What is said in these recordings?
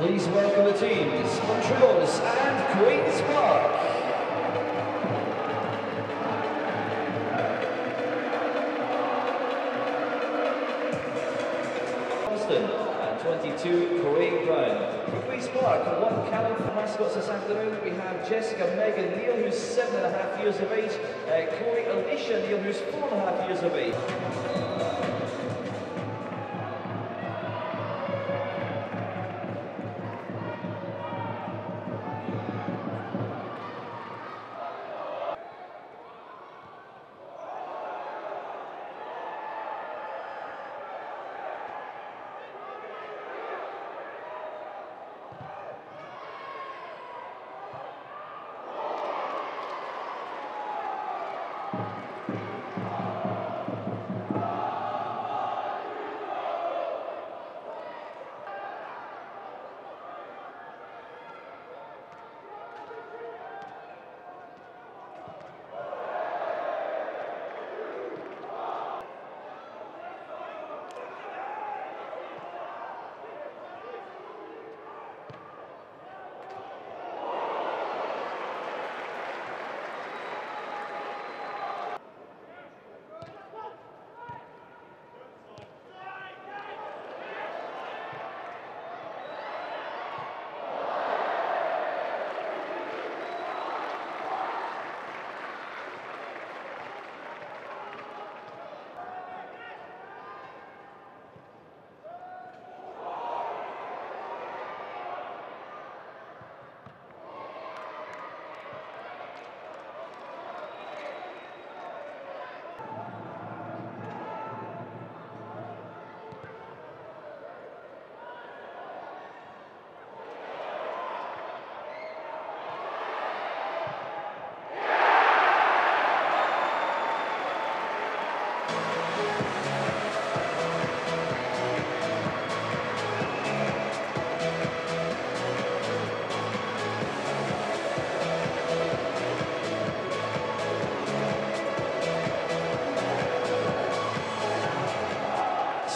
Please welcome the teams, Montrose and Queen's Park. And 22, Corrine Brown. For Queen's Park, one canon for mascots this afternoon. We have Jessica Megan Neal, who's seven and a half years of age, uh, Chloe Alicia Neal, who's four and a half years of age.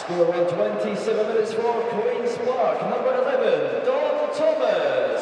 Score around 27 minutes for Queen's Park. Number 11, Dom Thomas.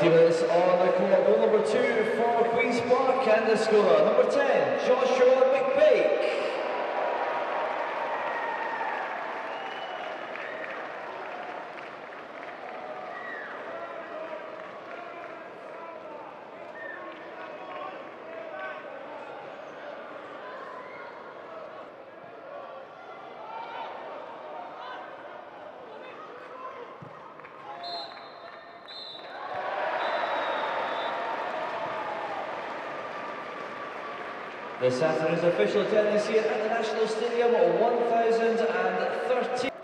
90 minutes on the court. Goal number two for Queen's Park and the scorer, number 10, Joshua McPake. This afternoon's official attendance here at the National Stadium, 1,013.